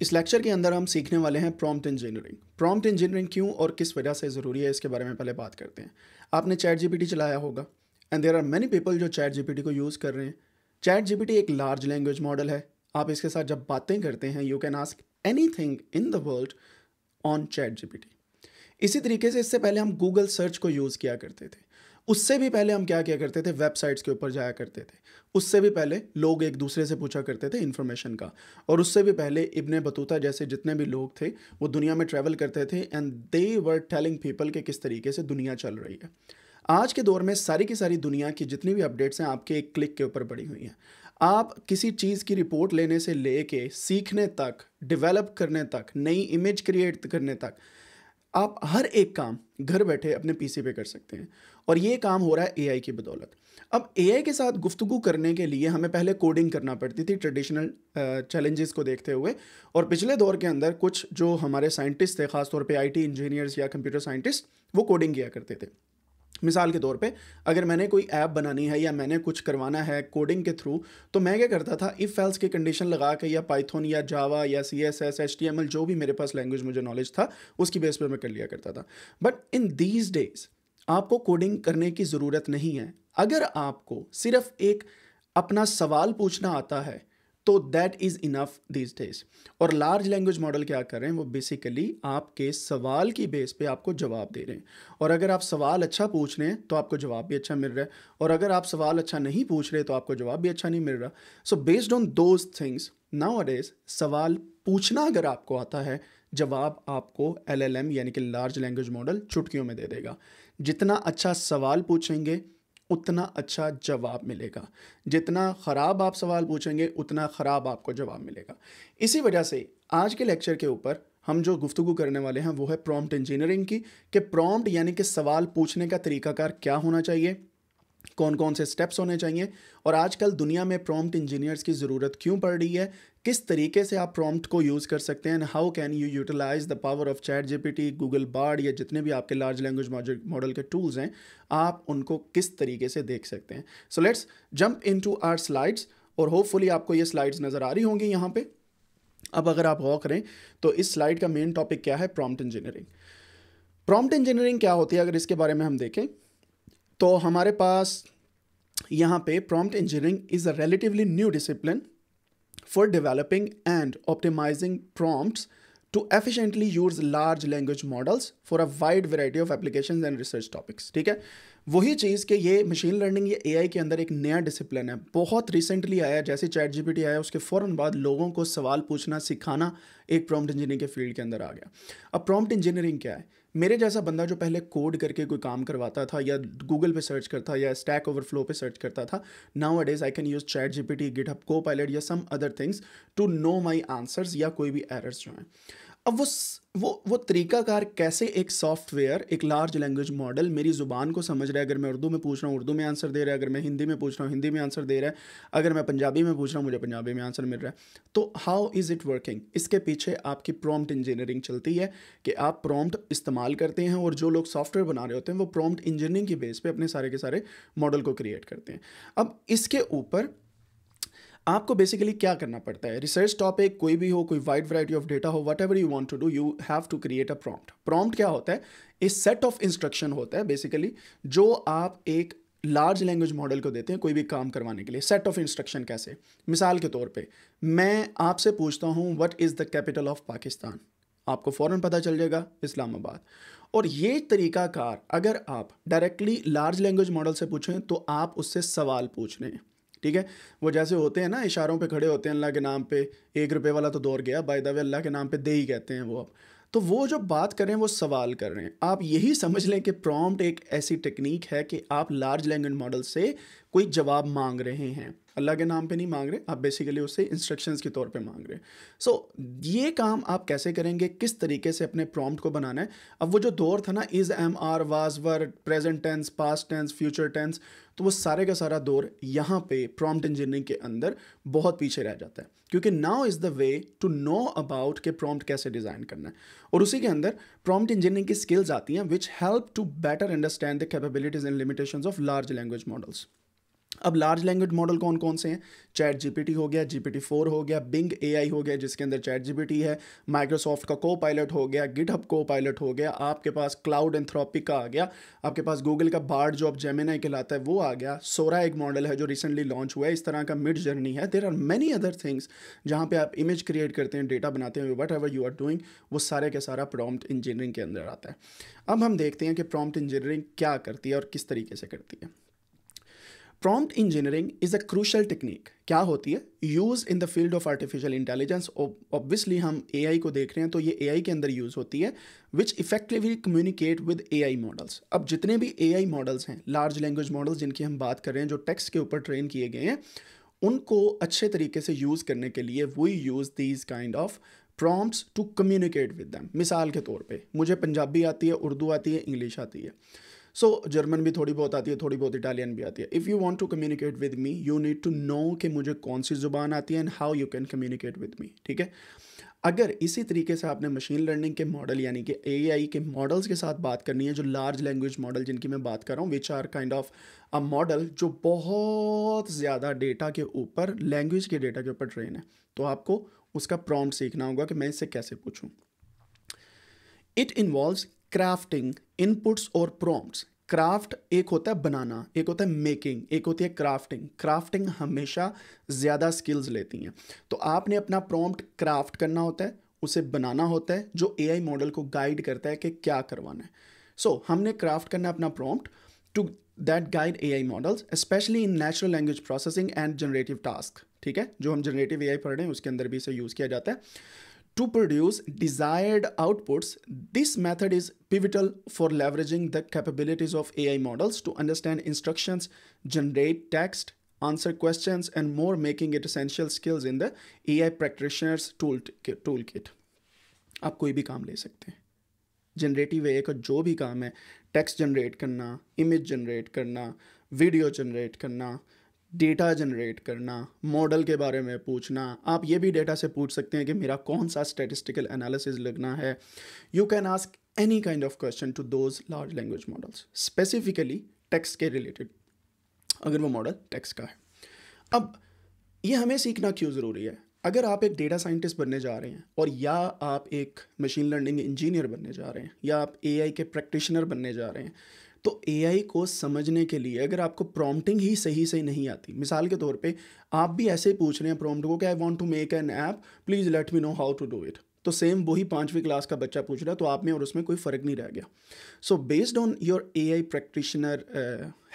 इस लेक्चर के अंदर हम सीखने वाले हैं प्रॉम्प्ट इंजीनियरिंग प्रॉम्प्ट इंजीनियरिंग क्यों और किस वजह से ज़रूरी है, इसके बारे में पहले बात करते हैं। आपने चैट जीपीटी चलाया होगा and there are many people जो चैट जीपीटी को यूज़ कर रहे हैं। चैट जीपीटी एक लार्ज लैंग्वेज मॉडल है। आप इसके साथ जब बातें करते हैं you can ask anything in the world on chat GPT इसी तरीके से इससे पहले हम गूगल सर्च को यूज़ किया करते थे। उससे भी पहले हम क्या किया करते थे? वेबसाइट्स के ऊपर जाया करते थे। उससे भी पहले लोग एक दूसरे से पूछा करते थे इन्फॉर्मेशन का। और उससे भी पहले इब्ने बतूता जैसे जितने भी लोग थे, वो दुनिया में ट्रैवल करते थे and they were telling people के किस तरीके से दुनिया चल रही है। आज के दौर में सारी की सारी दुनिया की जितनी भी अपडेट्स हैं, आपके एक क्लिक के ऊपर पड़ी हुई हैं। आप किसी चीज़ की रिपोर्ट लेने से ले के सीखने तक डेवलप करने तक, नई इमेज क्रिएट करने तक आप हर एक काम घर बैठे अपने पीसी पे कर सकते हैं। और ये काम हो रहा है एआई की बदौलत। अब एआई के साथ गुफ्तु करने के लिए हमें पहले कोडिंग करना पड़ती थी ट्रेडिशनल चैलेंजेस को देखते हुए। और पिछले दौर के अंदर कुछ जो हमारे साइंटिस्ट थे, ख़ासतौर पे आईटी इंजीनियर्स या कंप्यूटर साइंटिस्ट वो कोडिंग किया करते थे। मिसाल के तौर पे, अगर मैंने कोई ऐप बनानी है या मैंने कुछ करवाना है कोडिंग के थ्रू तो मैं क्या करता था इफ़ फेल्स की कंडीशन लगा के या पाइथन या जावा या C S S H T M L जो भी मेरे पास लैंग्वेज मुझे नॉलेज था, उसकी बेस पर मैं कर लिया करता था। बट इन दीज डेज़ आपको कोडिंग करने की ज़रूरत नहीं है। अगर आपको सिर्फ़ एक अपना सवाल पूछना आता है तो that is enough this days और लार्ज लैंग्वेज मॉडल क्या कर रहे हैं? वो बेसिकली आपके सवाल की बेस पे आपको जवाब दे रहे हैं। और अगर आप सवाल अच्छा पूछ रहे हैं तो आपको जवाब भी अच्छा मिल रहा है। और अगर आप सवाल अच्छा नहीं पूछ रहे तो आपको जवाब भी अच्छा नहीं मिल रहा। So based on those things nowadays सवाल पूछना अगर आपको आता है, जवाब आपको एम यानी कि लार्ज लैंग्वेज मॉडल चुटकियों में दे देगा। जितना अच्छा सवाल पूछेंगे उतना अच्छा जवाब मिलेगा। जितना ख़राब आप सवाल पूछेंगे, उतना ख़राब आपको जवाब मिलेगा। इसी वजह से आज के लेक्चर के ऊपर हम जो गुफ्तु करने वाले हैं, वो है प्रॉम्प्ट इंजीनियरिंग की, कि प्रॉम्प्ट यानी कि सवाल पूछने का तरीकाकार क्या होना चाहिए कौन कौन से स्टेप्स होने चाहिए, और आजकल दुनिया में प्रॉम्प्ट इंजीनियर्स की ज़रूरत क्यों पड़ रही है किस तरीके से आप प्रॉम्प्ट को यूज़ कर सकते हैं how can you utilise the power of chat GPT Google Bard या जितने भी आपके लार्ज लैंग्वेज मॉडल के टूल्स हैं, आप उनको किस तरीके से देख सकते हैं। So let's jump into our slides और होपफुली आपको ये स्लाइड्स नज़र आ रही होंगी यहाँ पे। अब अगर आप गौर करें तो इस स्लाइड का मेन टॉपिक क्या है? प्रॉम्प्ट इंजीनियरिंग प्रॉम्प्ट इंजीनियरिंग क्या होती है? अगर इसके बारे में हम देखें तो हमारे पास यहाँ पे prompt engineering is a relatively new discipline for developing and optimising prompts to efficiently use large language models for a wide variety of applications and research topics, ठीक है? वही चीज़ कि ये मशीन लर्निंग ये एआई के अंदर एक नया डिसिप्लिन है। बहुत रिसेंटली आया जैसे चैट जीपीटी आया उसके फ़ौरन बाद लोगों को सवाल पूछना, सिखाना एक प्रॉम्प्ट इंजीनियरिंग के फ़ील्ड के अंदर आ गया। अब प्रॉम्प्ट इंजीनियरिंग क्या है? मेरे जैसा बंदा जो पहले कोड करके कोई काम करवाता था या गूगल पे सर्च करता या स्टैक ओवरफ्लो पे सर्च करता था nowadays I can use chat GPT GitHub copilot या some other things to know my answers या कोई भी एरर्स जो हैं। अब वो वो वो तरीकाकार कैसे एक सॉफ्टवेयर एक लार्ज लैंग्वेज मॉडल मेरी ज़ुबान को समझ रहा है? अगर मैं उर्दू में पूछ रहा हूँ, उर्दू में आंसर दे रहा है। अगर मैं हिंदी में पूछ रहा हूँ, हिंदी में आंसर दे रहा है। अगर मैं पंजाबी में पूछ रहा हूँ, मुझे पंजाबी में आंसर मिल रहा है। तो हाउ इज़ इट वर्किंग इसके पीछे आपकी प्रॉम्प्ट इंजीनियरिंग चलती है कि आप प्रॉम्प्ट इस्तेमाल करते हैं और जो लोग सॉफ्टवेयर बना रहे होते हैं, वो प्रॉम्प्ट इंजीनियरिंग की बेस पर अपने सारे के सारे मॉडल को क्रिएट करते हैं। अब इसके ऊपर आपको बेसिकली क्या करना पड़ता है? रिसर्च टॉपिक कोई भी हो, कोई वाइड वराइटी ऑफ़ डेटा हो whatever you want to do you have to create a prompt prompt क्या होता है? इस सेट ऑफ़ इंस्ट्रक्शन होता है बेसिकली जो आप एक लार्ज लैंग्वेज मॉडल को देते हैं कोई भी काम करवाने के लिए। सेट ऑफ़ इंस्ट्रक्शन कैसे? मिसाल के तौर पे, मैं आपसे पूछता हूँ what is the capital of Pakistan आपको फ़ौरन पता चल जाएगा, इस्लामाबाद। और ये तरीकाकार, अगर आप डायरेक्टली लार्ज लैंग्वेज मॉडल से पूछें तो आप उससे सवाल पूछ रहे हैं। ठीक है? वो जैसे होते हैं ना, इशारों पे खड़े होते हैं अल्लाह के नाम पे, एक रुपये वाला तो दौर गया बाय द वे अल्लाह के नाम पे दे ही कहते हैं वो अब। तो वो जो बात कर रहे हैं, वो सवाल कर रहे हैं। आप यही समझ लें कि प्रॉम्प्ट एक ऐसी टेक्निक है कि आप लार्ज लैंग्वेज मॉडल से कोई जवाब मांग रहे हैं। अल्लाह के नाम पे नहीं मांग रहे आप बेसिकली उससे इंस्ट्रक्शंस के तौर पे मांग रहे हैं। सो so, ये काम आप कैसे करेंगे किस तरीके से अपने प्रॉम्प्ट को बनाना है? अब वो जो दौर था ना is am are was were present tense past tense future tense तो वो सारे का सारा दौर यहाँ पे प्रॉम्प्ट इंजीनियरिंग के अंदर बहुत पीछे रह जाता है। क्योंकि now is the way to know about के प्रॉम्प्ट कैसे डिज़ाइन करना है। और उसी के अंदर प्रॉम्प्ट इंजीनियरिंग की स्किल्स आती हैं which help to better understand the capabilities and limitations of large language models अब लार्ज लैंग्वेज मॉडल कौन कौन से हैं? चैट जीपीटी हो गया जीपीटी फोर हो गया बिंग एआई हो गया, जिसके अंदर चैट जीपीटी है माइक्रोसॉफ्ट का को पायलट हो गया गिटहब को पायलट हो गया, आपके पास क्लाउड एंथ्रोपिक का आ गया, आपके पास गूगल का बार्ड जो अब जेमिनाई कहलाता है, वो आ गया। सोरा एक मॉडल है जो रिसेंटली लॉन्च हुआ है, इस तरह का मिड जर्नी है। There are many other things जहाँ पे आप इमेज क्रिएट करते हैं डेटा बनाते हैं whatever you are doing वो सारे के सारा प्रॉम्प्ट इंजीनियरिंग के अंदर आता है। अब हम देखते हैं कि प्रॉम्प्ट इंजीनियरिंग क्या करती है और किस तरीके से करती है। Prompt engineering is a crucial technique क्या होती है? Use in the field of artificial intelligence obviously हम AI को देख रहे हैं तो ये AI के अंदर यूज़ होती है which effectively communicate with AI models अब जितने भी ए मॉडल्स हैं लार्ज लैंग्वेज मॉडल्स जिनकी हम बात कर रहे हैं, जो टेक्स्ट के ऊपर ट्रेन किए गए हैं, उनको अच्छे तरीके से यूज़ करने के लिए we use these kind of prompts to communicate with them मिसाल के तौर पे, मुझे पंजाबी आती है, उर्दू आती है इंग्लिश आती है। सो so, जर्मन भी थोड़ी बहुत आती है थोड़ी बहुत इटालियन भी आती है। If you want to communicate with me you need to know कि मुझे कौन सी ज़ुबान आती है and how you can communicate with me ठीक है? अगर इसी तरीके से आपने मशीन लर्निंग के मॉडल यानी कि ए के मॉडल्स के साथ बात करनी है जो लार्ज लैंग्वेज मॉडल जिनकी मैं बात कर रहा हूँ which are kind of a model जो बहुत ज़्यादा डेटा के ऊपर लैंग्वेज के डेटा के ऊपर ट्रेन है तो आपको उसका प्रॉम्प्ट सीखना होगा कि मैं इससे कैसे पूछूँ। इट इन्वॉल्व्स क्राफ्टिंग इनपुट्स और प्रॉम्प्ट्स क्राफ्ट एक होता है बनाना एक होता है मेकिंग एक होती है क्राफ्टिंग क्राफ्टिंग हमेशा ज़्यादा स्किल्स लेती हैं। तो आपने अपना प्रॉम्प्ट क्राफ्ट करना होता है उसे बनाना होता है जो एआई मॉडल को गाइड करता है कि क्या करवाना है। सो so, हमने क्राफ्ट करना अपना prompt to that guide A I models specially in natural language processing and generative task ठीक है? जो हम जनरेटिव ए आई पढ़ रहे हैं उसके अंदर भी इसे यूज़ किया जाता है। To produce desired outputs, this method is pivotal for leveraging the capabilities of AI models to understand instructions, generate text, answer questions, and more, making it essential skills in the AI practitioner's tool toolkit. आप कोई भी काम ले सकते हैं generative ए का जो भी काम है टेक्स्ट जनरेट करना इमेज जनरेट करना वीडियो जनरेट करना डेटा जनरेट करना, मॉडल के बारे में पूछना। आप ये भी डेटा से पूछ सकते हैं कि मेरा कौन सा स्टेटिस्टिकल एनालिसिस लगना है। You can ask any kind of question to those large language models specifically text के रिलेटेड अगर वो मॉडल टेक्स्ट का है। अब, ये हमें सीखना क्यों ज़रूरी है? अगर आप एक डेटा साइंटिस्ट बनने जा रहे हैं, और या आप एक मशीन लर्निंग इंजीनियर बनने जा रहे हैं, या आप एआई के प्रैक्टिशनर बनने जा रहे हैं तो ए को समझने के लिए अगर आपको प्रॉम्प्टिंग ही सही से नहीं आती, मिसाल के तौर पे आप भी ऐसे ही पूछ रहे हैं प्रॉम्प्ट को कि I want to make an app please let me know how to do it तो सेम वही पाँचवीं क्लास का बच्चा पूछ रहा है तो आप में और उसमें कोई फ़र्क नहीं रह गया। So based on your A I practitioner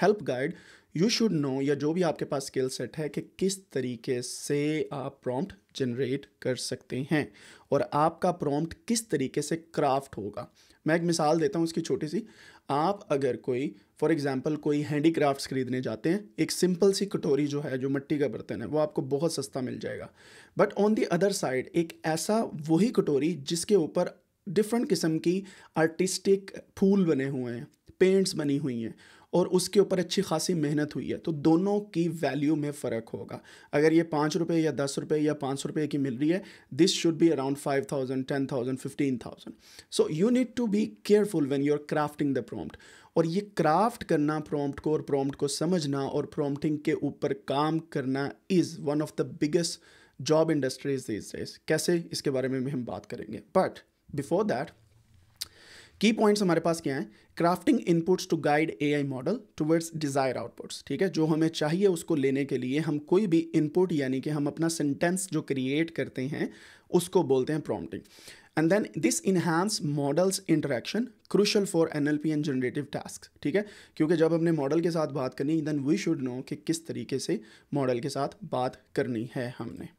help guide you should know या जो भी आपके पास स्किल सेट है कि किस तरीके से आप प्रॉम्प्ट जनरेट कर सकते हैं और आपका प्रॉम्प्ट किस तरीके से क्राफ्ट होगा। मैं एक मिसाल देता हूँ उसकी छोटी सी। आप अगर कोई फॉर एग्जांपल कोई हैंडी क्राफ्ट खरीदने जाते हैं, एक सिंपल सी कटोरी जो है, जो मिट्टी का बर्तन है, वो आपको बहुत सस्ता मिल जाएगा। But on the other side एक ऐसा वही कटोरी जिसके ऊपर डिफरेंट किस्म की आर्टिस्टिक फूल बने हुए हैं पेंट्स बनी हुई हैं और उसके ऊपर अच्छी खासी मेहनत हुई है तो दोनों की वैल्यू में फ़र्क होगा। अगर ये पाँच रुपये या दस रुपये या पाँच सौ रुपये की मिल रही है this should be around five thousand ten thousand fifteen thousand so you need to be careful when you are crafting the prompt और ये क्राफ्ट करना प्रॉम्प्ट को और प्रॉम्प्ट को समझना और प्रॉम्प्टिंग के ऊपर काम करना is one of the biggest job industries these days कैसे? इसके बारे में भी हम बात करेंगे। But before that key points हमारे पास क्या हैं? Crafting inputs to guide A I model towards desire outputs ठीक है? जो हमें चाहिए उसको लेने के लिए हम कोई भी इनपुट यानी कि हम अपना सेंटेंस जो क्रिएट करते हैं, उसको बोलते हैं prompting and then this enhance models interaction crucial for N L P and generative task ठीक है? क्योंकि जब हमने मॉडल के साथ बात करनी देन वी शुड नो कि किस तरीके से मॉडल के साथ बात करनी है हमने।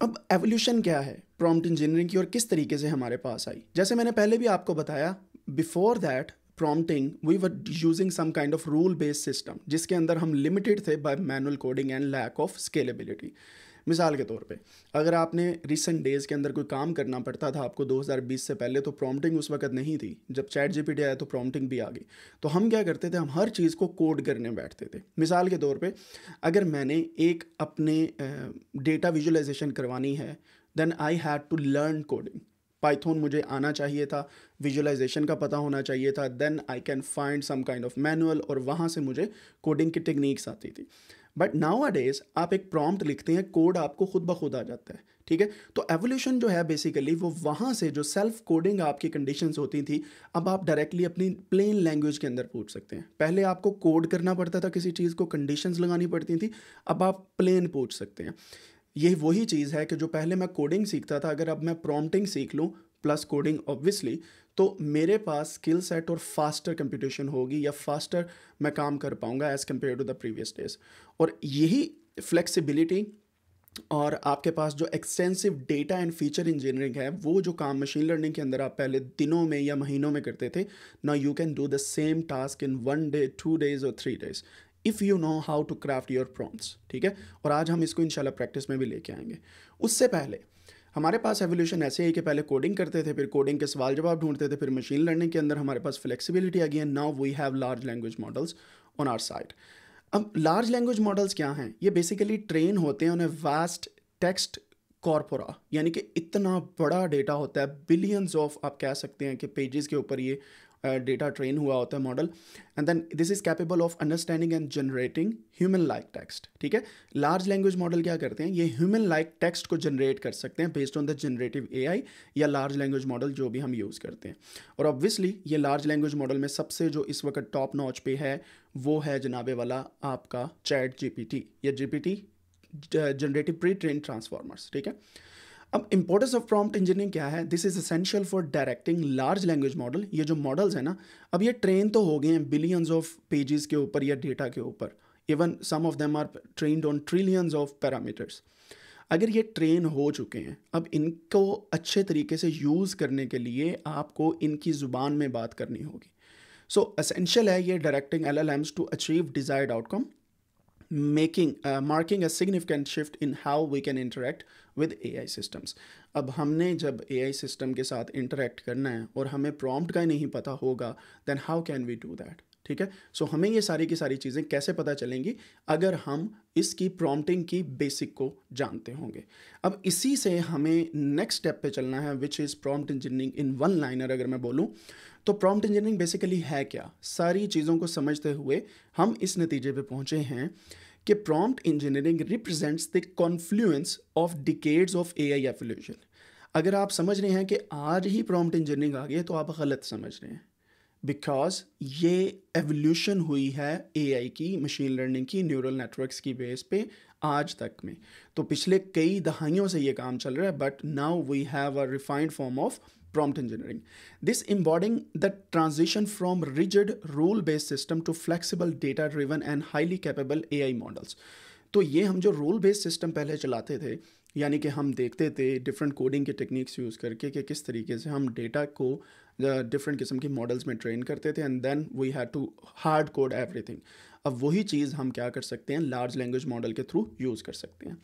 अब एवोल्यूशन क्या है? प्रॉम्प्ट इंजीनियरिंग की और किस तरीके से हमारे पास आई? जैसे मैंने पहले भी आपको बताया before that prompting we were using some kind of rule based system जिसके अंदर हम लिमिटेड थे by manual coding and lack of scalability मिसाल के तौर पे, अगर आपने रिसेंट डेज़ के अंदर कोई काम करना पड़ता था आपको 2020 से पहले तो प्रॉम्प्टिंग उस वक्त नहीं थी। जब चैट जी आया तो प्रॉम्प्टिंग भी आ गई। तो हम क्या करते थे, हम हर चीज़ को कोड करने बैठते थे। मिसाल के तौर पर अगर मैंने एक अपने डेटा विजुलाइजेशन करवानी है then I had to learn coding Python मुझे आना चाहिए था विजुलाइजेशन का पता होना चाहिए था then I can find some kind of manual और वहाँ से मुझे कोडिंग की टेक्निक्स आती थी। बट नाउ डेज़ आप एक प्रॉम्प्ट लिखते हैं कोड आपको खुद ब खुद आ जाता है, ठीक है? तो एवोल्यूशन जो है बेसिकली वो वहाँ से जो सेल्फ कोडिंग आपकी कंडीशन होती थी, अब आप डायरेक्टली अपनी प्लेन लैंग्वेज के अंदर पूछ सकते हैं। पहले आपको कोड करना पड़ता था, किसी चीज़ को कंडीशन लगानी पड़ती थी, अब आप प्लेन पूछ सकते हैं। ये वही चीज़ है कि जो पहले मैं कोडिंग सीखता था, अगर अब मैं प्रॉम्प्टिंग सीख लूँ प्लस कोडिंग ऑब्वियसली तो मेरे पास स्किल सेट और फास्टर कंप्यूटेशन होगी या फास्टर मैं काम कर पाऊँगा as compare to the previous days और यही फ्लेक्सिबिलिटी और आपके पास जो extensive data and feature engineering है, वो जो काम मशीन लर्निंग के अंदर आप पहले दिनों में या महीनों में करते थे ना you can do the same task in one day two days और three days if you know how to craft your prompts ठीक है? और आज हम इसको इंशाल्लाह प्रैक्टिस में भी लेके आएँगे। उससे पहले हमारे पास एवोल्यूशन ऐसे ही कि पहले कोडिंग करते थे, फिर कोडिंग के सवाल जवाब ढूंढते थे, फिर मशीन लर्निंग के अंदर हमारे पास फ्लेक्सिबिलिटी आ गई है। Now we have large language models on our side अब लार्ज लैंग्वेज मॉडल्स क्या हैं? ये बेसिकली ट्रेन होते हैं उन्हें वास्ट टेक्स्ट कॉरपोरा यानी कि इतना बड़ा डेटा होता है बिलियंस ऑफ़ आप कह सकते हैं कि पेजेस के ऊपर ये डेटा ट्रेन हुआ होता है model and then this is capable of understanding and generating human like text ठीक है? लार्ज लैंग्वेज मॉडल क्या करते हैं? ये ह्यूमन लाइक टेक्स्ट को जनरेट कर सकते हैं based on the generative AI या लार्ज लैंग्वेज मॉडल जो भी हम यूज़ करते हैं. और ऑब्वियसली ये लार्ज लैंग्वेज मॉडल में सबसे जो इस वक्त टॉप नॉच पे है, वो है जनाबे वाला आपका चैट जीपीटी या G generative pre train transformers ठीक है? अब इंपॉर्टेंस ऑफ़ प्रॉम्प्ट इंजीनियरिंग क्या है? This is essential for directing large language model ये जो मॉडल्स हैं ना अब ये ट्रेन तो हो गए हैं बिलियंस ऑफ़ पेजेस के ऊपर या डेटा के ऊपर. Even some of them are trained on trillions of parameters अगर ये ट्रेन हो चुके हैं अब इनको अच्छे तरीके से यूज़ करने के लिए आपको इनकी ज़ुबान में बात करनी होगी. सो so, असेंशियल है ये directing L L Ms to achieve desired outcome making marking a significant shift in how we can interact with A I systems अब हमने जब आई सिस्टम के साथ इंटरेक्ट करना है और हमें प्रॉम्प्ट का नहीं पता होगा then how can we do that ठीक है? सो so, हमें ये सारी की सारी चीज़ें कैसे पता चलेंगी? अगर हम इसकी प्रॉम्प्टिंग की बेसिक को जानते होंगे। अब इसी से हमें नेक्स्ट स्टेप पे चलना है which is prompt engineering in one liner अगर मैं बोलूँ। तो प्रॉम्प्ट इंजीनियरिंग बेसिकली है क्या? सारी चीज़ों को समझते हुए हम इस नतीजे पे पहुँचे हैं कि prompt engineering represents the confluence of decades of A I अगर आप समझ रहे हैं कि आज ही प्रॉम्प्ट इंजीनियरिंग आ गई है तो आप गलत समझ रहे हैं। बिकॉज़ ये एवोल्यूशन हुई है एआई की मशीन लर्निंग की न्यूरल नेटवर्क्स की बेस पे आज तक में तो पिछले कई दहाइयों से ये काम चल रहा है but now we have a refined form of prompt engineering. This embodying the transition from rigid rule-based system to flexible, data-driven and highly capable AI models. तो ये हम जो रूल बेस्ड सिस्टम पहले चलाते थे, यानी कि हम देखते थे डिफरेंट कोडिंग के टेक्निक्स यूज़ करके कि किस तरीके से हम डेटा को डिफरेंट किस्म के मॉडल्स में ट्रेन करते थे and then we had to hard code everything अब वही चीज़ हम क्या कर सकते हैं लार्ज लैंग्वेज मॉडल के थ्रू यूज़ कर सकते हैं।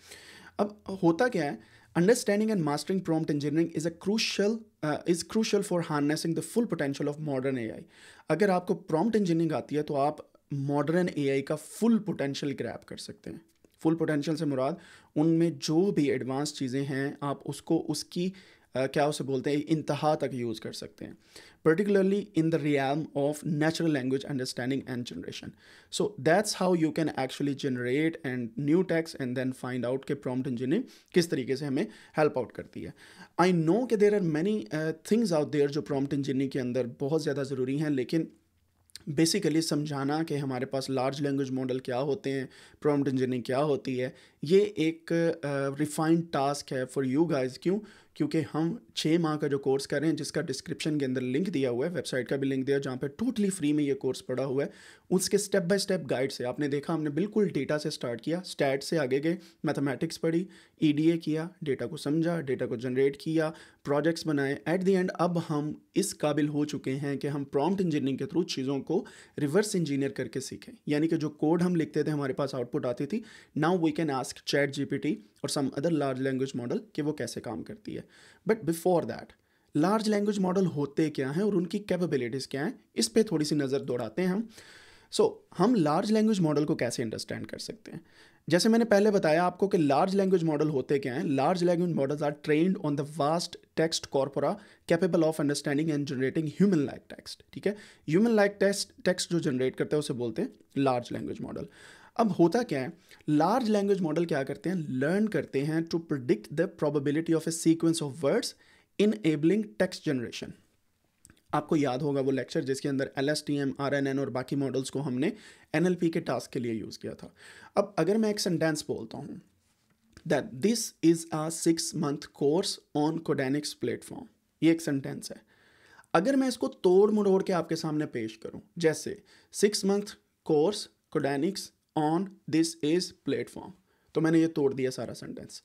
अब होता क्या है understanding and mastering prompt engineering is a crucial is crucial for harnessing the full potential of modern A अगर आपको प्रॉम्प्ट इंजीनियरिंग आती है तो आप मॉडर्न ए आई का फुल पोटेंशियल ग्रैप कर सकते हैं। फुल पोटेंशियल से मुराद, उनमें जो भी एडवांस चीज़ें हैं, आप उसको, उसकी क्या उसे बोलते हैं? इंतहा तक यूज़ कर सकते हैं। Particularly in the realm of natural language understanding and generation so that's how you can actually generate and new text and then find out के प्रॉम्प्ट इंजीनियरिंग किस तरीके से हमें हेल्प आउट करती है। आई नो के there are many things out there जो prompt engineering के अंदर बहुत ज़्यादा ज़रूरी हैं लेकिन बेसिकली समझाना कि हमारे पास लार्ज लैंग्वेज मॉडल क्या होते हैं प्रॉम्प्ट इंजीनियरिंग क्या होती है ये एक रिफाइंड uh, टास्क है फॉर यू गाइस क्यों? क्योंकि हम छः माह का जो कोर्स कर रहे हैं, जिसका डिस्क्रिप्शन के अंदर लिंक दिया हुआ है वेबसाइट का भी लिंक दिया, जहाँ पर टोटली फ्री में ये कोर्स पड़ा हुआ है। उसके स्टेप बाय स्टेप गाइड से। आपने देखा, हमने बिल्कुल डेटा से स्टार्ट किया स्टैट से आगे गए मैथमेटिक्स पढ़ी ई e किया डेटा को समझा डेटा को जनरेट किया प्रोजेक्ट्स बनाए। एट द एंड अब हम इस काबिल हो चुके हैं कि हम प्रॉम्प्ट इंजीनियरिंग के थ्रू चीज़ों को रिवर्स इंजीनियर करके सीखें। यानी कि जो कोड हम लिखते थे, हमारे पास आउटपुट आती थी now we can ask chat GPT और some other large language model कि वो कैसे काम करती है। But before that large language model होते क्या हैं और उनकी कैपेबिलिटीज़ क्या हैं, इस पर थोड़ी सी नज़र दौड़ाते हैं हम। सो so, हम लार्ज लैंग्वेज मॉडल को कैसे अंडरस्टैंड कर सकते हैं? जैसे मैंने पहले बताया आपको कि लार्ज लैंग्वेज मॉडल होते क्या हैं? Large language models are trained on the vast text corpora capable of understanding and generating human like text ठीक है? ह्यूमन लाइक टेक्स्ट टेक्स्ट जो जनरेट करते हैं उसे बोलते हैं लार्ज लैंग्वेज मॉडल अब होता क्या है? लार्ज लैंग्वेज मॉडल क्या करते हैं? लर्न करते हैं to predict the probability of a sequence of words enabling text generation आपको याद होगा वो लेक्चर जिसके अंदर L S T M R N N और बाकी मॉडल्स को हमने एन एल पी के टास्क के लिए यूज़ किया था। अब अगर मैं एक सेंटेंस बोलता हूँ that this is a six month course on Codenics platform ये एक सेंटेंस है। अगर मैं इसको तोड़ मड़ोड़ के आपके सामने पेश करूँ, जैसे six month course Codenics on this is platform तो मैंने ये तोड़ दिया सारा सेंटेंस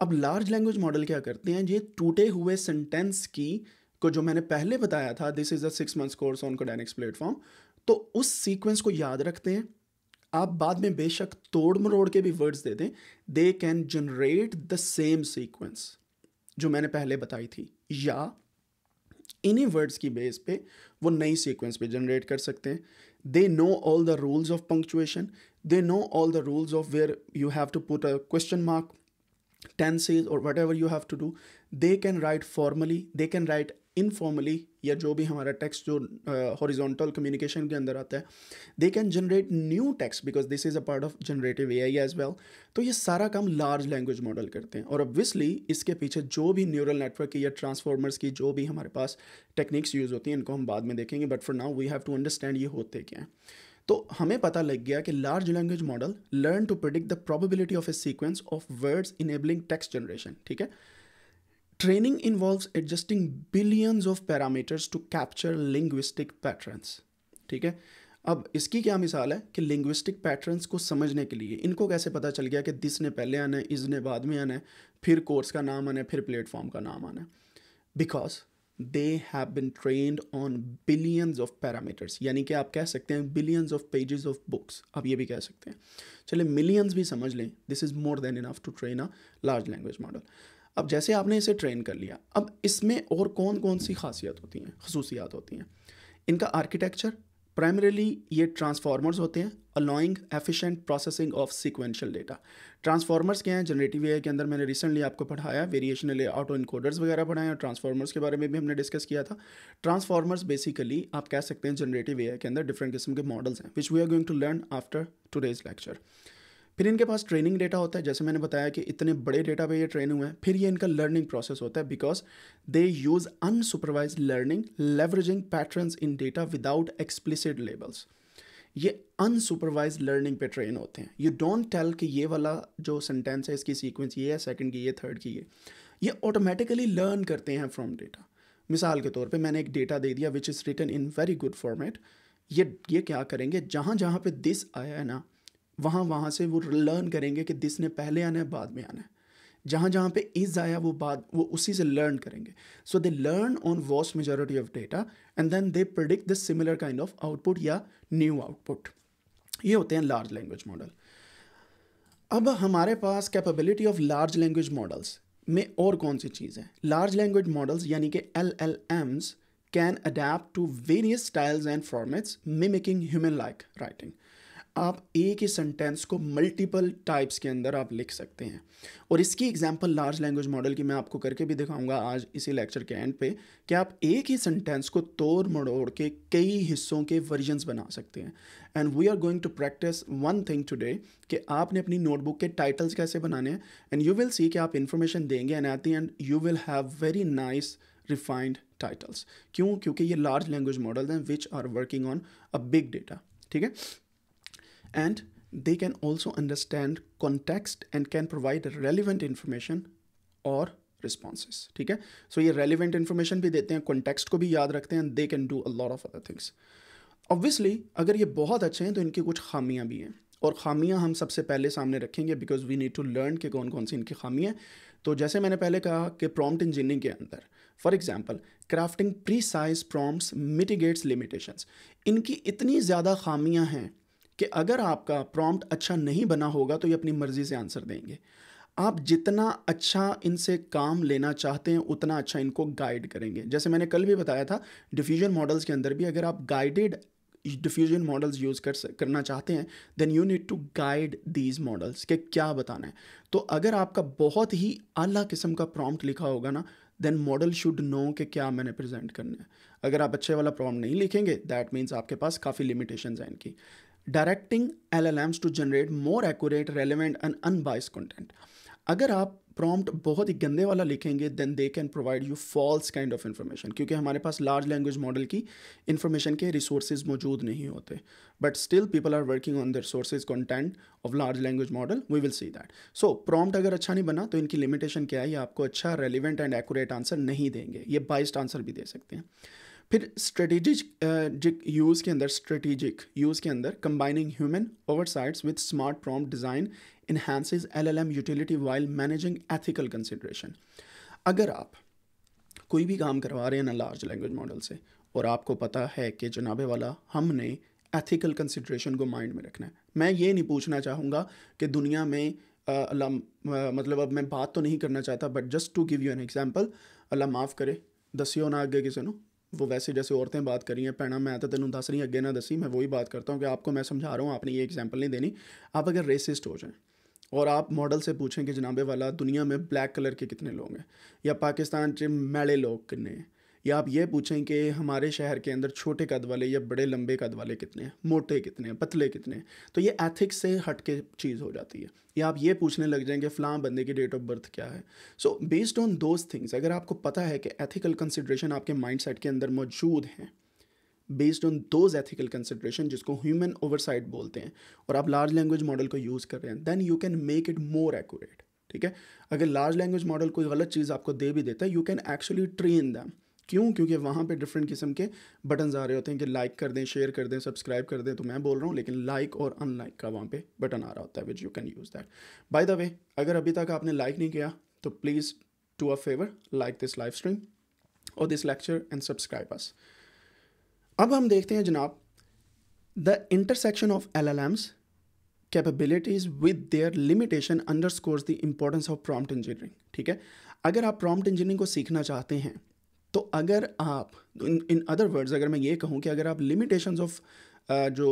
अब लार्ज लैंग्वेज मॉडल क्या करते हैं? ये टूटे हुए सेंटेंस की को जो मैंने पहले बताया था this is a six months course on Codenics platform तो उस सीक्वेंस को याद रखते हैं। आप बाद में बेशक तोड़ मरोड़ के भी वर्ड्स दे दें। They can generate the same sequence जो मैंने पहले बताई थी। या इन्हीं वर्ड्स की बेस पे वो नई सीक्वेंस भी जनरेट कर सकते हैं। They know all the rules of punctuation they know all the rules of where you have to put a question mark tenses or whatever you have to do. They can write formally. They can write informally या जो भी हमारा text जो horizontal uh, communication के अंदर आता है they can generate new text because this is a part of generative A I as well तो ये सारा काम लार्ज लैंग्वेज मॉडल करते हैं। और ऑब्वियसली इसके पीछे जो भी न्यूरल नेटवर्क की या ट्रांसफॉर्मर्स की जो भी हमारे पास टेक्निक्स यूज़ होती हैं इनको हम बाद में देखेंगे but for now we have to understand ये होते क्या हैं। तो हमें पता लग गया कि large language model learn to predict the probability of a sequence of words enabling text generation ठीक है? Training involves adjusting billions of parameters to capture linguistic patterns ठीक है? अब इसकी क्या मिसाल है कि लिंग्विस्टिक पैटर्न्स को समझने के लिए, इनको कैसे पता चल गया कि दिस ने पहले आना है इसने बाद में आना है, फिर कोर्स का नाम आना है, फिर प्लेटफॉर्म का नाम आना है? Because they have been trained on billions of parameters यानी कि आप कह सकते हैं billions of pages of books आप ये भी कह सकते हैं। चलिए मिलियंस भी समझ लें this is more than enough to train a large language model अब जैसे आपने इसे ट्रेन कर लिया, अब इसमें और कौन कौन सी खासियत होती हैं, खसूसियात होती हैं? इनका आर्किटेक्चर प्राइमरीली ये ट्रांसफार्मर्स होते हैं allowing efficient processing of sequential data transformers क्या हैं? जनरेटिव ए के अंदर मैंने रिसेंटली आपको पढ़ाया वेरिएशनल ऑटो इनकोडर्स वगैरह पढ़ाए, और ट्रांसफार्मर्स के बारे में भी हमने डिस्कस किया था। ट्रांसफार्मर्स बेसिकली आप कह सकते हैं जनरेटिव ए के अंदर डिफरेंट किस्म के मॉडल्स हैं which we are going to learn after today's lecture फिर इनके पास ट्रेनिंग डेटा होता है, जैसे मैंने बताया कि इतने बड़े डेटा पे ये ट्रेन हुए हैं, फिर ये इनका लर्निंग प्रोसेस होता है because they use unsupervise learning leveraging patterns in data without explicit labels ये अनसुपरवाइज लर्निंग पे ट्रेन होते हैं। यू डोंट टेल कि ये वाला जो सेंटेंस है, इसकी सीक्वेंस ये है सेकंड की ये थर्ड की ये। ये ऑटोमेटिकली लर्न करते हैं फ्रॉम डेटा मिसाल के तौर पे मैंने एक डेटा दे दिया which is written in very good format ये ये क्या करेंगे? जहाँ जहाँ पे दिस आया है ना वहाँ वहाँ से वो लर्न करेंगे कि दिस ने पहले आना है, बाद में आना है। जहाँ जहाँ पे इज़ आया, वो बाद, वो उसी से लर्न करेंगे। So they learn on vast majority of data and then they predict the similar kind of output या न्यू आउटपुट ये होते हैं लार्ज लैंग्वेज मॉडल अब हमारे पास capability of large language models में और कौन सी चीज़ है? लार्ज लैंग्वेज मॉडल्स यानी कि L L Ms can adapt various styles and formats mimicking human like writing आप एक ही सेंटेंस को मल्टीपल टाइप्स के अंदर आप लिख सकते हैं। और इसकी एग्जांपल लार्ज लैंग्वेज मॉडल की मैं आपको करके भी दिखाऊँगा आज इसी लेक्चर के एंड पे कि आप एक ही सेंटेंस को तोड़ मड़ोड़ के कई हिस्सों के वर्जन्स बना सकते हैं। And we are going to practice one thing today कि आपने अपनी नोटबुक के टाइटल्स कैसे बनाने हैं। एंड यू विल सी कि आप इन्फॉर्मेशन देंगे and at the end you will have very nice refined titles क्यों? क्योंकि ये लार्ज लैंग्वेज मॉडल हैं which are working on a big data ठीक है? And they can also understand context and can provide relevant information or responses, ठीक है? सो ये relevant information भी देते हैं, context को भी याद रखते हैं they can do a lot of other things. Obviously, अगर ये बहुत अच्छे हैं तो इनकी कुछ खामियाँ भी हैं। और खामियाँ हम सबसे पहले सामने रखेंगे because we need to learn कि कौन कौन सी इनकी खामियाँ तो जैसे मैंने पहले कहा कि प्रॉम्प्ट इंजीनियरिंग के अंदर for example crafting precise prompts mitigates limitations इनकी इतनी ज़्यादा खामियाँ हैं कि अगर आपका प्रॉम्प्ट अच्छा नहीं बना होगा तो ये अपनी मर्ज़ी से आंसर देंगे। आप जितना अच्छा इनसे काम लेना चाहते हैं, उतना अच्छा इनको गाइड करेंगे। जैसे मैंने कल भी बताया था डिफ्यूजन मॉडल्स के अंदर भी अगर आप गाइडेड डिफ्यूजन मॉडल्स यूज़ कर करना चाहते हैं then you need to guide these models के क्या बताना है। तो अगर आपका बहुत ही आला किस्म का प्रॉम्प्ट लिखा होगा ना देन मॉडल शुड नो कि क्या मैंने प्रेजेंट करना है। अगर आप अच्छे वाला प्रॉम्प्ट नहीं लिखेंगे दैट मीन्स आपके पास काफ़ी लिमिटेशन हैं इनकी। Directing L Ms to generate more accurate relevant and unbiased content अगर आप प्रॉम्प्ट बहुत ही गंदे वाला लिखेंगे then they can provide you false kind of information क्योंकि हमारे पास लार्ज लैंग्वेज मॉडल की इन्फॉर्मेशन के रिसोर्सेज मौजूद नहीं होते। But still people are working on the resources content of large language model we will see that so prompt अगर अच्छा नहीं बना तो इनकी लिमिटेशन क्या है? ये आपको अच्छा रेलिवेंट एंड एक्यूरेट आंसर नहीं देंगे। ये बाइस्ड आंसर भी दे सकते हैं। फिर स्ट्रेटेजिक यूज़ के अंदर स्ट्रेटेजिक यूज़ के अंदर combining human oversights with smart prompt design enhances LLM utility while managing ethical consideration अगर आप कोई भी काम करवा रहे हैं ना लार्ज लैंग्वेज मॉडल से, और आपको पता है कि जनाबे वाला, हमने एथिकल कंसिड्रेशन को माइंड में रखना है। मैं ये नहीं पूछना चाहूँगा कि दुनिया में अल्लाह मतलब अब मैं बात तो नहीं करना चाहता but just to give you an example Allah माफ़ करे, दसियो ना आगे किसी ਨੂੰ वो वैसे जैसे औरतें बात करी हैं भैन मैं तो तेन दस रही अगे ना दसी मैं वही बात करता हूँ कि आपको मैं समझा रहा हूँ, आपने ये एग्ज़ाम्पल नहीं देनी। आप अगर रेसिस्ट हो जाएँ और आप मॉडल से पूछें कि जनाबे वाला दुनिया में ब्लैक कलर के कितने लोग हैं या पाकिस्तान के मैले लोग कितने हैं या आप ये पूछें कि हमारे शहर के अंदर छोटे कद वाले या बड़े लंबे कद वाले कितने हैं, मोटे कितने हैं, पतले कितने हैं? तो ये एथिक्स से हट के चीज़ हो जाती है। या आप ये पूछने लग जाएँगे फ़लाँ बंदे की डेट ऑफ़ बर्थ क्या है? So based on those things अगर आपको पता है कि एथिकल कंसिड्रेशन आपके माइंड के अंदर मौजूद हैं based on those ethical consideration जिसको ह्यूमन ओवरसाइट बोलते हैं, और आप लार्ज लैंग्वेज मॉडल को यूज़ कर रहे हैं then you can make it more accurate ठीक है? अगर लार्ज लैंग्वेज मॉडल कोई गलत चीज़ आपको दे भी देता है you can actually train them क्यों? क्योंकि वहाँ पे डिफरेंट किस्म के बटन्स आ रहे होते हैं कि लाइक कर दें शेयर कर दें सब्सक्राइब कर दें तो मैं बोल रहा हूँ, लेकिन लाइक और अनलाइक का वहाँ पे बटन आ रहा होता है which you can use that by the way अगर अभी तक आपने लाइक नहीं किया तो please to a favour like this live stream और this lecture and subscribe us अब हम देखते हैं जनाब the intersection of L L Ms capabilities with their limitation underscores the importance of prompt engineering ठीक है? अगर आप प्रॉम्प्ट इंजीनियरिंग को सीखना चाहते हैं तो अगर आप इन इन अदर वर्ड्स अगर मैं ये कहूँ कि अगर आप लिमिटेशंस ऑफ जो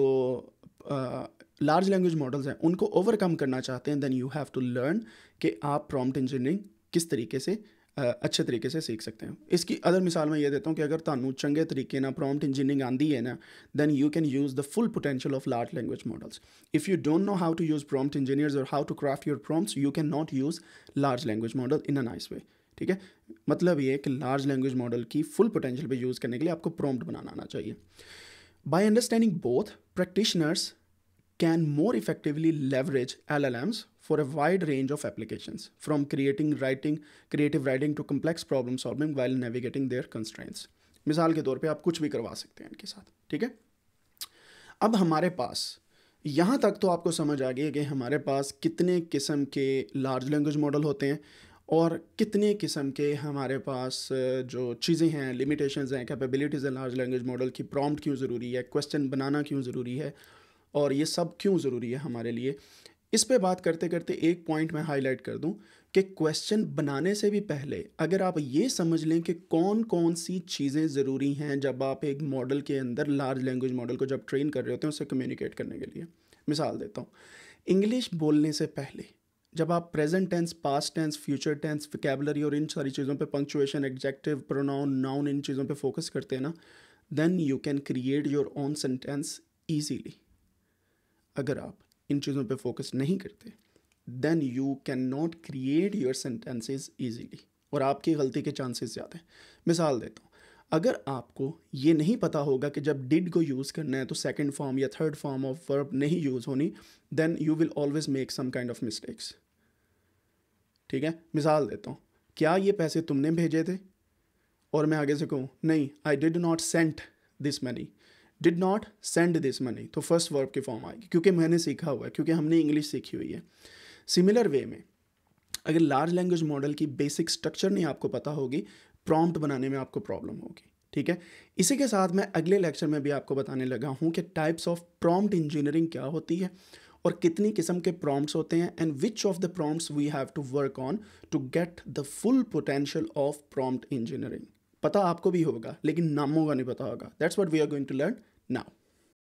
लार्ज लैंग्वेज मॉडल्स हैं उनको ओवरकम करना चाहते हैं then you have to learn कि आप प्रॉम्प्ट इंजीनियरिंग किस तरीके से अच्छे तरीके से सीख सकते हैं इसकी अदर मिसाल मैं ये देता हूँ कि अगर ਤੁਹਾਨੂੰ ਚੰਗੇ ਤਰੀਕੇ ਨਾਲ ਪ੍ਰੋਮਪਟ ਇੰਜੀਨੀਅਰਿੰਗ ਆਂਦੀ ਹੈ ਨਾ then you can use the full potential of large language models if you don't know how to use prompt engineers or how to craft your prompts you cannot use large language model in a nice way ठीक है? मतलब ये कि large language model की full potential पे use करने के लिए आपको प्रॉम्प्ट बनाना आना चाहिए। By understanding both practitioners can more leverage L Ms for a wide range of applications, from creating writing, creative writing to complex problem solving while navigating their constraints. मिसाल के तौर पे आप कुछ भी करवा सकते हैं इनके साथ ठीक है? अब हमारे पास यहाँ तक तो आपको समझ आ गई कि हमारे पास कितने किस्म के लार्ज लैंग्वेज मॉडल होते हैं और कितने किस्म के हमारे पास जो चीज़ें हैं लिमिटेशंस हैं कैपेबिलिटीज़ हैं लार्ज लैंग्वेज मॉडल की प्रॉम्प्ट क्यों ज़रूरी है क्वेश्चन बनाना क्यों ज़रूरी है, और ये सब क्यों ज़रूरी है हमारे लिए? इस पे बात करते करते एक पॉइंट मैं हाईलाइट कर दूँ कि क्वेश्चन बनाने से भी पहले अगर आप ये समझ लें कि कौन कौन सी चीज़ें ज़रूरी हैं जब आप एक मॉडल के अंदर लार्ज लैंग्वेज मॉडल को जब ट्रेन कर रहे होते हैं उससे कम्युनिकेट करने के लिए। मिसाल देता हूँ इंग्लिश बोलने से पहले जब आप present tense, past tense, future tense vocabulary और इन सारी चीज़ों पे पंक्चुएशन एग्जेक्टिव प्रोनाउन नाउन इन चीज़ों पे फोकस करते हैं ना then you can create your own sentence easily अगर आप इन चीज़ों पे फोकस नहीं करते then you can not create your sentences easily और आपकी गलती के चांसेस ज़्यादा हैं। मिसाल देता हूँ, अगर आपको ये नहीं पता होगा कि जब डिड को यूज़ करना है तो सेकंड फॉर्म या थर्ड फॉर्म ऑफ़ वर्ब नहीं यूज़ होनी then you will always make some kind of mistakes ठीक है? मिसाल देता हूँ। क्या ये पैसे तुमने भेजे थे? और मैं आगे से कहूँ, नहीं I did not sent this money did not send this money तो फ़र्स्ट वर्ब की फॉर्म आएगी, क्योंकि मैंने सीखा हुआ है, क्योंकि हमने इंग्लिश सीखी हुई है। सिमिलर वे में, अगर लार्ज लैंग्वेज मॉडल की बेसिक स्ट्रक्चर नहीं आपको पता होगी प्रॉम्प्ट बनाने में आपको प्रॉब्लम होगी, ठीक है? इसी के साथ मैं अगले लेक्चर में भी आपको बताने लगा हूँ कि टाइप्स ऑफ़ प्रॉम्प्ट इंजीनियरिंग क्या होती है। और कितनी किस्म के प्रॉम्प्ट्स होते हैं and which of the prompts we have to work on to get the full potential of prompt engineering पता आपको भी होगा, लेकिन नामों का नहीं पता होगा. That's what we are going to learn now